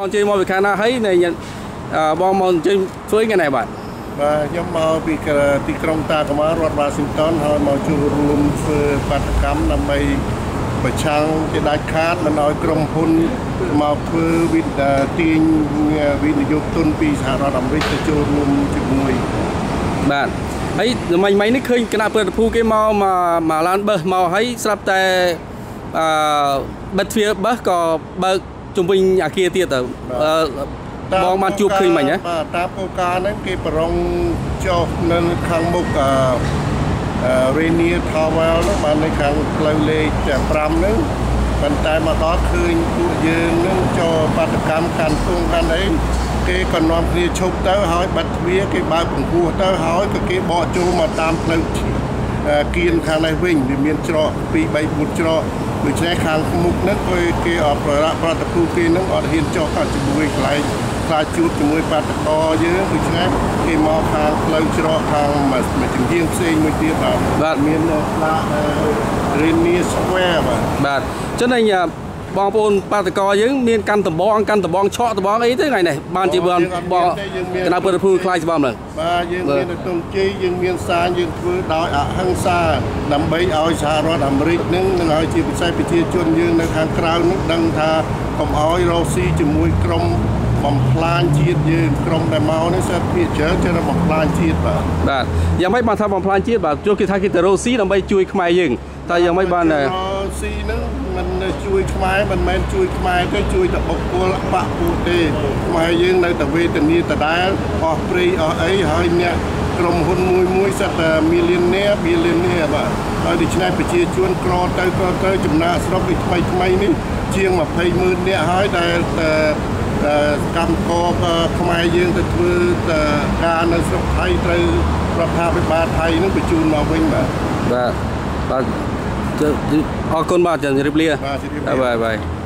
បងជិះមកពីខាងណាហើយនៃអឺបងមកជិះធ្វើថ្ងៃនេះបាទបាទខ្ញុំមកពីទីក្រុងតាកាម៉ារដ្ឋវ៉ាស៊ីនតោនហើយមកចូលរួមធ្វើបាតកម្មដើម្បីប្រឆាំងជាដាច់ខាតមិនឲ្យក្រុមហ៊ុនមកធ្វើវិទាញវិនិយោគទុនពីសហរដ្ឋអាមេរិកទៅចូលរួមជាមួយបាទហើយមិញមិញនេះឃើញគណៈព្រឹទ្ធភូគេមកមកមកឡានបឹសមកហើយស្រាប់តែអឺបិទទ្វារបឹសក៏បើក ជំវិញអាគារទៀតទៅអឺបងបានជួបឃើញមិញហ៎បាទតាមគោលការណ៍ហ្នឹងគេប្រងចុះនៅខាងមុខអឺ Rainier Tower នោះបាននៅខាងផ្លូវលេខ5ហ្នឹងប៉ុន្តែមកដល់ឃើញពួកយើងនឹងចូលបាតកម្មកាន់ទងកាន់អីគេក៏នាំគ្នាឈប់ទៅហើយបាត់ទ្វារគេបើកពង្ពោះទៅហើយក៏គេបកចូលមកតាមផ្លូវ គៀនខាងនេះវិញវាមានច្រក2 3 4ច្រកដូច្នេះខាងមុខហ្នឹងគេគេអត់ប្រឡាក់ប្រតិភូគេហ្នឹងអត់ហ៊ានចុះទៅជាមួយកន្លែងខ្លាចជួបជាមួយបាតកោយើងដូច្នេះគេមកខាងផ្លូវច្រកខាងមួយជំហានផ្សេងមួយទៀតបាទបាទមានផ្លាក Rainier Square បាទបាទចឹងឯង បងប្អូនបាតកោយើងមានកាន់តំបងកាន់តំបងឆក់តំបងអីទេថ្ងៃនេះបានជាបងបងគណៈព្រឹទ្ធភូខ្លាយស្បំឡើងបាទយើងមានទៅតុងជ័យយើងមានសារយើងធ្វើដោយអហិង្សាដើម្បីឲ្យសហរដ្ឋអាមេរិកនឹងនិងឲ្យជាពិសេសប្រជាជនយើងនៅខាងក្រៅនឹងដឹងថាកុំឲ្យរ៉ូស៊ីជាមួយក្រុមបំផ្លាញជាតិយើងក្រុមដែលមកនេះសិតភាគច្រើនចេះតែបំផ្លាញជាតិបាទបាទយ៉ាងម៉េចបានថាបំផ្លាញជាតិបាទជួគេថាគេទៅរស់ស៊ីដើម្បីជួយខ្មែរយើងតែយ៉ាងម៉េចបាន រ៉ូស៊ីនឹងមិនជួយខ្មែរមិនមែនជួយខ្មែរទេជួយតែបុគ្គលបកពួកទេខ្មែរយើងនៅតែវេទនាដដែលអស់ព្រៃអស់អីហើយអ្នកក្រុមហ៊ុនមួយមួយសិតតែ millionaire billionaire បាទហើយដូច្នេះប្រជាជនក្រទៅក្រទៅចំណាក់ស្រុកពីថ្មីថ្មីនេះជាង20ម៉ឺននាក់ហើយដែលកម្មករខ្មែរយើងទៅធ្វើការនៅស្រុកថៃត្រូវរដ្ឋាភិបាលថៃនឹងបញ្ជូនមកវិញបាទបាទបាទ អរគុណបាទជម្រាបលាបាទជម្រាបលាបាទបាទ